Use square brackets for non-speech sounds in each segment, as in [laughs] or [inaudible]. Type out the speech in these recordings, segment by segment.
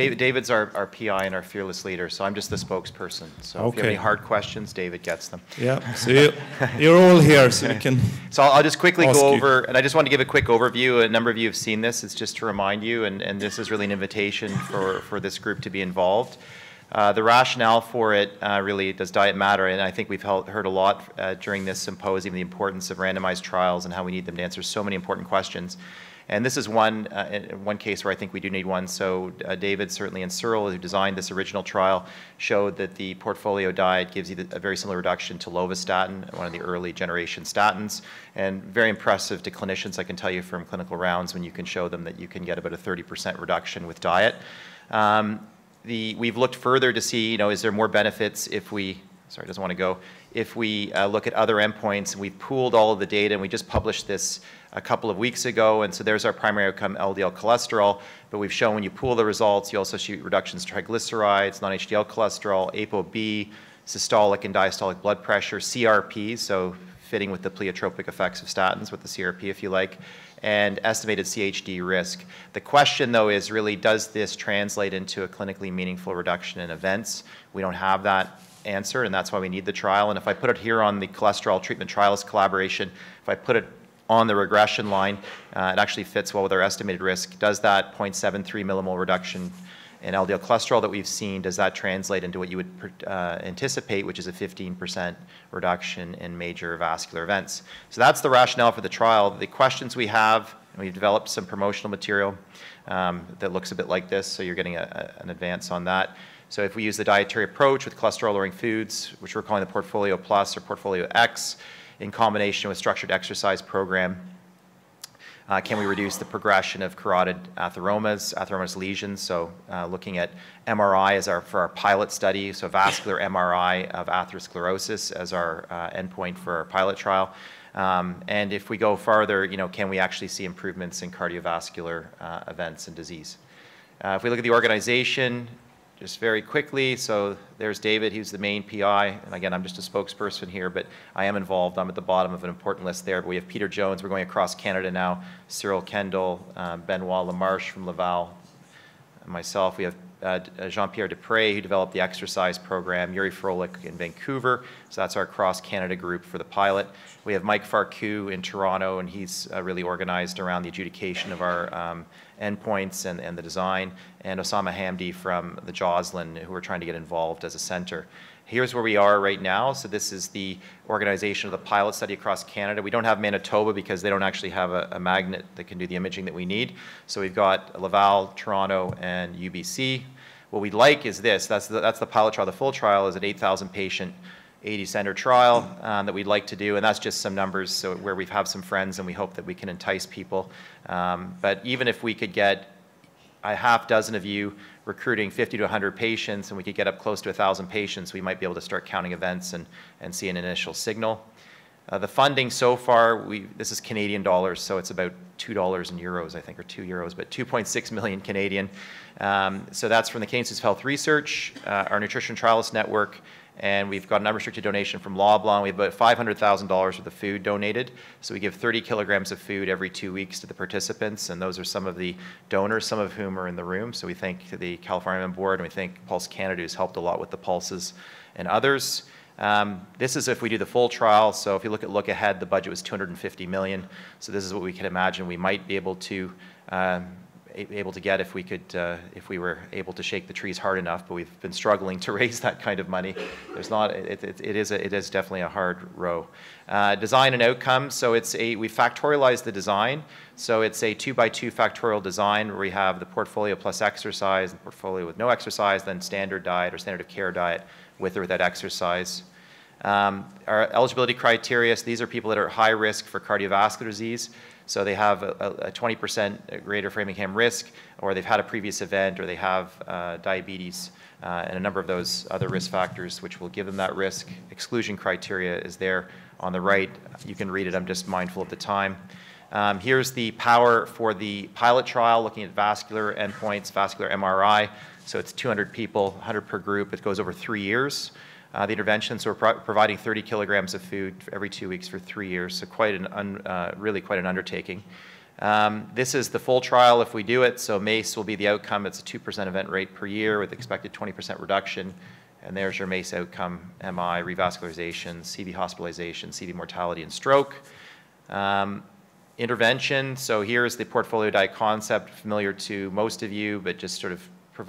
David, David's our, our PI and our fearless leader, so I'm just the spokesperson. So if you have any hard questions, David gets them. Yeah, so you, you're all here, so we can. [laughs] So I'll, I'll just quickly go you. over, and I just want to give a quick overview. A number of you have seen this. It's just to remind you, and, and this is really an invitation for, for this group to be involved. Uh, the rationale for it uh, really does diet matter, and I think we've held, heard a lot uh, during this symposium the importance of randomized trials and how we need them to answer so many important questions. And this is one, uh, one case where I think we do need one. So uh, David, certainly, and Cyril, who designed this original trial, showed that the portfolio diet gives you the- a very similar reduction to lovastatin, one of the early generation statins, and very impressive to clinicians, I can tell you from clinical rounds, when you can show them that you can get about a 30% reduction with diet. Um, the, we've looked further to see, you know, is there more benefits if we, sorry, doesn't want to go, if we uh, look at other endpoints, and we've pooled all of the data, and we just published this a couple of weeks ago, and so there's our primary outcome, LDL cholesterol, but we've shown when you pool the results, you also see reductions in triglycerides, non-HDL cholesterol, ApoB, systolic and diastolic blood pressure, CRP, so fitting with the pleiotropic effects of statins with the CRP, if you like, and estimated CHD risk. The question, though, is really does this translate into a clinically meaningful reduction in events? We don't have that answer, and that's why we need the trial. And if I put it here on the cholesterol treatment trials collaboration, if I put it on the regression line, uh, it actually fits well with our estimated risk. Does that 0.73 millimole reduction in LDL cholesterol that we've seen, does that translate into what you would uh, anticipate, which is a 15% reduction in major vascular events? So that's the rationale for the trial. The questions we have, we've developed some promotional material um, that looks a bit like this, so you're getting a, a- an advance on that. So if we use the dietary approach with cholesterol-lowering foods, which we're calling the Portfolio Plus or Portfolio X, in combination with structured exercise program, uh, Can we reduce the progression of carotid atheromas, atheromatous lesions? So uh, looking at MRI as our, for our pilot study, so vascular [coughs] MRI of atherosclerosis as our uh, endpoint for our pilot trial. Um, And if we go farther, you know, can we actually see improvements in cardiovascular uh, events and disease? Uh, If we look at the organization, just very quickly, so there's David, he's the main PI, and again, I'm just a spokesperson here, but I am involved, I'm at the bottom of an important list there, but we have Peter Jones, we're going across Canada now, Cyril Kendall, um, Benoit Lamarche from Laval, myself, we have uh, uh, Jean-Pierre Després, who developed the exercise program, Jiri Frohlich in Vancouver, so that's our cross-Canada group for the pilot. We have Mike Farkouh in Toronto, and he's uh, really organized around the adjudication of our um, endpoints and, and the design, and Osama Hamdy from the Joslin, who are trying to get involved as a center. Here's where we are right now. So this is the organization of the pilot study across Canada. We don't have Manitoba because they don't actually have a, a magnet that can do the imaging that we need. So we've got Laval, Toronto, and UBC. What we'd like is this. That's the, that's the pilot trial. The full trial is an 8,000 patient, 80 center trial um, that we'd like to do, and that's just some numbers so where we've have some friends and we hope that we can entice people. Um, but even if we could get a half dozen of you recruiting 50 to 100 patients, and we could get up close to 1,000 patients, we might be able to start counting events and, and see an initial signal. Uh, the funding so far, we, this is Canadian dollars, so it's about $2 in euros, I think, or 2 euros, but 2.6 million Canadian. Um, so that's from the Canadian Health Research, uh, our Nutrition Trialist Network, and we've got an unrestricted donation from Loblaw. We have about $500,000 worth of food donated. So we give 30 kilograms of food every two weeks to the participants, and those are some of the donors, some of whom are in the room. So we thank the California Board, and we thank Pulse Canada, who's helped a lot with the pulses, and others. Um, This is if we do the full trial, so if you look at look ahead, the budget was 250 million. So this is what we can imagine we might be able to um, able to get if we could, uh, if we were able to shake the trees hard enough, but we've been struggling to [laughs] raise that kind of money. There's not, it, it, it is, a, it is definitely a hard row. Uh, design and outcomes, so it's a, we factorialized the design. So it's a two by two factorial design where we have the portfolio plus exercise, and portfolio with no exercise, then standard diet or standard of care diet with or without exercise. Um, Our eligibility criteria, so these are people that are at high risk for cardiovascular disease. So they have a a 20% greater Framingham risk, or they've had a previous event, or they have uh, diabetes, uh, and a number of those other risk factors which will give them that risk. Exclusion criteria is there on the right. You can read it, I'm just mindful of the time. Um, Here's the power for the pilot trial, looking at vascular endpoints, vascular MRI. So it's 200 people, 100 per group. It goes over three years. Uh, The intervention, so we're pro- providing 30 kilograms of food every two weeks for three years, so quite an, uh, really quite an undertaking. Um, this is the full trial if we do it. So MACE will be the outcome. It's a 2% event rate per year with expected 20% reduction. And there's your MACE outcome, MI, revascularization, CV hospitalization, CV mortality, and stroke. Um, intervention, so here's the portfolio diet concept, familiar to most of you, but just sort of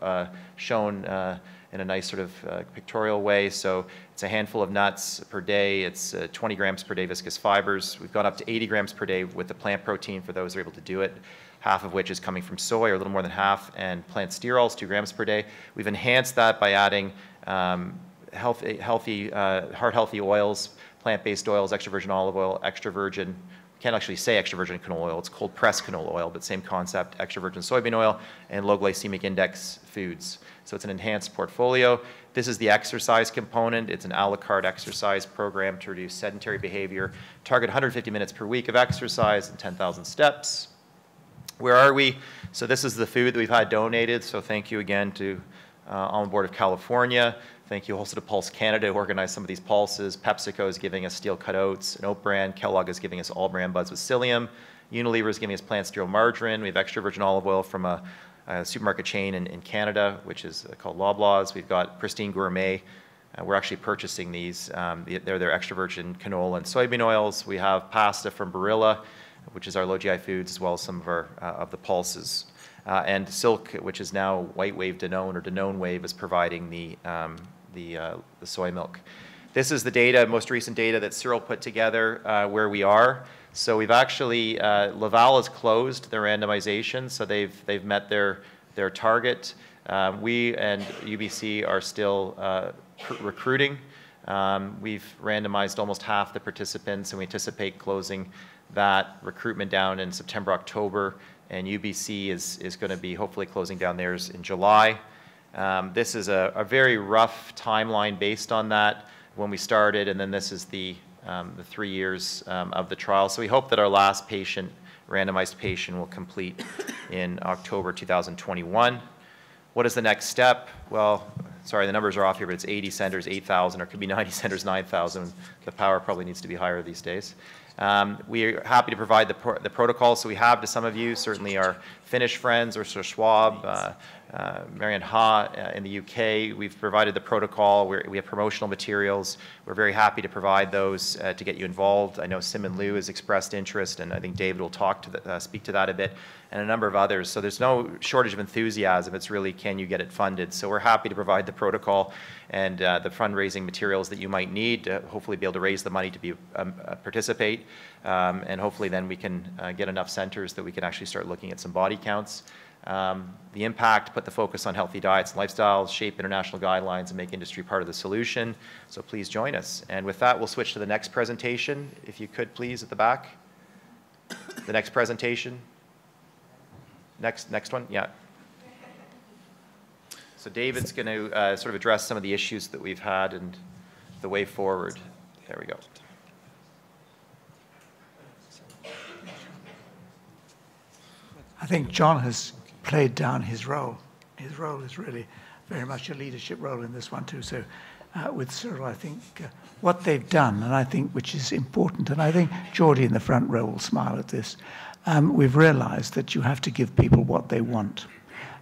uh, shown uh, in a nice sort of uh, pictorial way. So it's a handful of nuts per day. It's uh, 20 grams per day viscous fibers. We've gone up to 80 grams per day with the plant protein for those who are able to do it, half of which is coming from soy, or a little more than half, and plant sterols, two grams per day. We've enhanced that by adding um, healthy, healthy uh, heart-healthy oils, plant-based oils, extra virgin olive oil, extra virgin can't actually say extra virgin canola oil. It's cold pressed canola oil, but same concept, extra virgin soybean oil and low glycemic index foods. So it's an enhanced portfolio. This is the exercise component. It's an a la carte exercise program to reduce sedentary behavior. Target 150 minutes per week of exercise and 10,000 steps. Where are we? So this is the food that we've had donated. So thank you again to uh, Almond Board of California. Thank you also to Pulse Canada who organized some of these pulses. PepsiCo is giving us steel cut oats, an oat bran. Kellogg is giving us all bran buds with psyllium. Unilever is giving us plant sterol margarine. We have extra virgin olive oil from a, a supermarket chain in, in, Canada, which is uh, called Loblaws. We've got Pristine Gourmet. Uh, we're actually purchasing these. Um, they're their extra virgin canola and soybean oils. We have pasta from Barilla, which is our low GI foods, as well as some of our uh, of the pulses. Uh, and Silk, which is now White Wave Danone or Danone Wave, is providing the um, the, uh, the soy milk. This is the data, most recent data that Cyril put together uh, where we are. So we've actually, uh, Laval has closed their randomization, so they've, they've met their, their target. Um, we and UBC are still uh, recruiting. Um, we've randomized almost half the participants, and we anticipate closing that recruitment down in September, October, and UBC is, is going to be hopefully closing down theirs in July. Um, this is a, a, very rough timeline based on that when we started, and then this is the, um, the three years um, of the trial. So we hope that our last patient, randomized patient, will complete in October 2021. What is the next step? Well, sorry, the numbers are off here, but it's 80 centers, 8,000, or it could be 90 centers, 9,000. The power probably needs to be higher these days. Um, we are happy to provide the, pro the protocol. So we have to some of you, certainly our Finnish friends or Sir Schwab, uh, uh, Marianne Ha uh, in the UK. We've provided the protocol. We're, we have promotional materials. We're very happy to provide those uh, to get you involved. I know Simin Liu has expressed interest, and I think David will talk to the, uh, speak to that a bit, and a number of others. So there's no shortage of enthusiasm. It's really can you get it funded. So we're happy to provide the protocol and uh, the fundraising materials that you might need to hopefully be able to raise the money to be um, uh, um, and hopefully then we can get enough centers that we can actually start looking at some body counts. Um, the impact, put the focus on healthy diets and lifestyles, shape international guidelines, and make industry part of the solution. So please join us. And with that, we'll switch to the next presentation. If you could, please, at the back. The next presentation. Next, next one, yeah. So David's going to uh, sort of address some of the issues that we've had and the way forward. There we go. I think John has played down his role. His role is really very much a leadership role in this one too. So uh, with Cyril, I think uh, what they've done, and I think which is important, and I think Jordi in the front row will smile at this, um, we've realized that you have to give people what they want.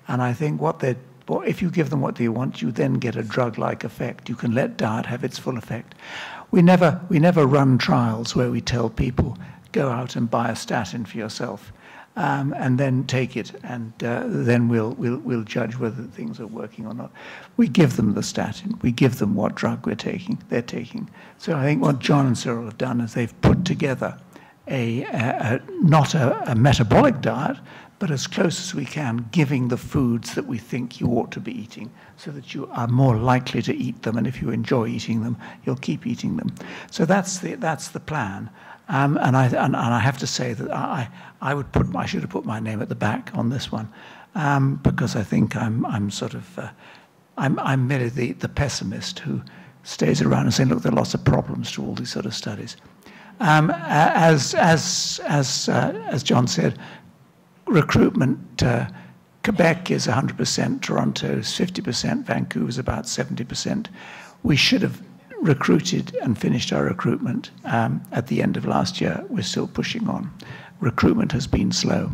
And I think what they well, if you give them what they want, you then get a drug-like effect. You can let diet have its full effect. We never, we never run trials where we tell people, go out and buy a statin for yourself um, and then take it, and uh, then we'll, we'll, we'll judge whether things are working or not. We give them the statin. We give them what drug we're taking, they're taking. So I think what John and Cyril have done is they've put together a, a, a not a, a metabolic diet, but as close as we can, giving the foods that we think you ought to be eating so that you are more likely to eat them. And if you enjoy eating them, you'll keep eating them. So that's the, that's the plan. Um, and, I, and, and, I have to say that I, I would put I should have put my name at the back on this one um, because I think I'm I'm sort of uh, I'm I'm merely the, the pessimist who stays around and saying look there are lots of problems to all these sort of studies. Um, as as as uh, as John said, recruitment. Uh, Quebec is 100%, Toronto is 50%, Vancouver is about 70%. We should have recruited and finished our recruitment um, at the end of last year. We're still pushing on. recruitment has been slow.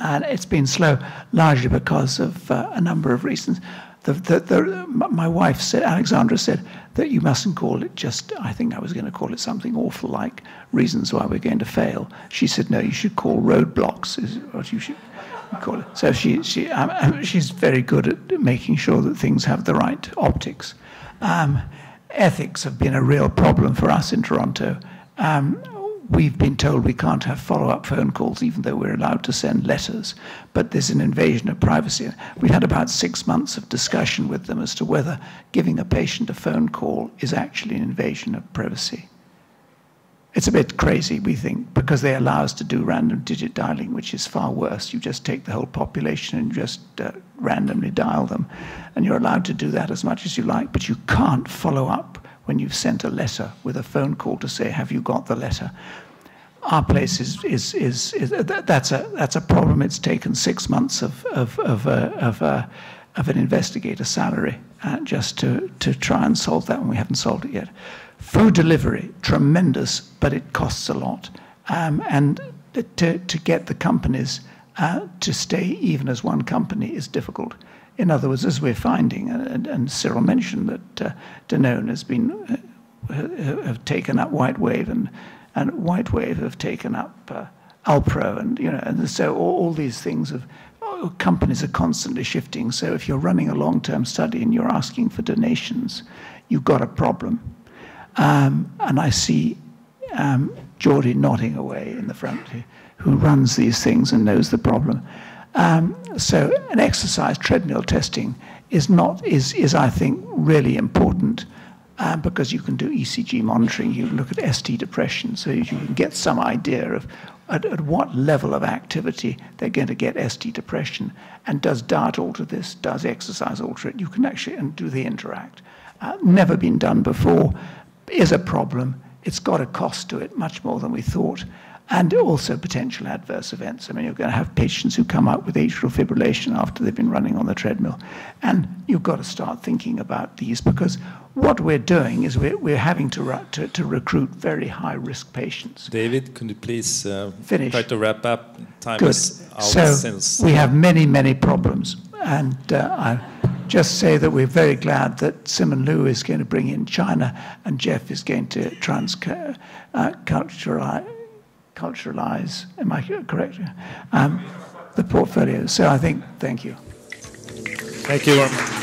And it's been slow largely because of uh, a number of reasons. The, the, the, my wife said, Alexandra said, that you mustn't call it just, I think I was going to call it something awful like reasons why we're going to fail. She said, no, you should call roadblocks, is what you should call it. So she, she, um, um, she's very good at making sure that things have the right optics. Um, ethics have been a real problem for us in Toronto. Um, we've been told we can't have follow-up phone calls even though we're allowed to send letters. But there's an invasion of privacy. We've had about six months of discussion with them as to whether giving a patient a phone call is actually an invasion of privacy. It's a bit crazy we think because they allow us to do random digit dialing which is far worse. You just take the whole population and just uh, randomly dial them and you're allowed to do that as much as you like but you can't follow up when you've sent a letter with a phone call to say, have you got the letter? Our place is, is, is, is that's, a, that's a problem. It's taken six months of, of, of, uh, of, uh, of an investigator salary uh, just to, to try and solve that, and we haven't solved it yet. Food delivery, tremendous, but it costs a lot. Um, and to, to get the companies uh, to stay even as one company is difficult. In other words, as we're finding, and, and Cyril mentioned that uh, Danone has been uh, have taken up White Wave and and White Wave have taken up uh, Alpro, and you know, and so all, all these things of oh, companies are constantly shifting. So if you're running a long-term study and you're asking for donations, you've got a problem. Um, and I see um, Jordi nodding away in the front, who runs these things and knows the problem. Um, so an exercise treadmill testing is not is is I think really important uh, because you can do ECG monitoring, you can look at ST depression, so you can get some idea of at, at what level of activity they're going to get ST depression, and does diet alter this? Does exercise alter it? You can actually and do they interact? Uh, never been done before, is a problem. It's got a cost to it, much more than we thought and also potential adverse events. I mean, you're going to have patients who come out with atrial fibrillation after they've been running on the treadmill. And you've got to start thinking about these because what we're doing is we're, we're having to, to, to recruit very high risk patients. David, could you please uh, Finish. try to wrap up? Time Good. is out so since. we have many, many problems. And uh, I just say that we're very glad that Simin Liu is going to bring in China and Jeff is going to transculturalize. Uh, culturalize, am I correct? Um, the portfolio. So I think, thank you. Thank you.